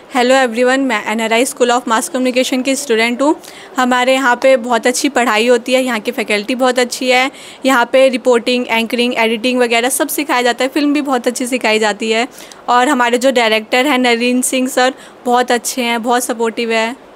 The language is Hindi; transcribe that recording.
हेलो एवरीवन मैं an school of mass communication की स्टूडेंट हूँ। हमारे यहाँ पे बहुत अच्छी पढ़ाई होती है, यहाँ की फैकल्टी बहुत अच्छी है। यहाँ पे रिपोर्टिंग एंकरिंग एडिटिंग वगैरह सब सिखाया जाता है फ़िल्म भी बहुत अच्छी सिखाई जाती है। और हमारे जो डायरेक्टर हैं नरेंद्र सिंह सर बहुत अच्छे हैं, बहुत सपोर्टिव है।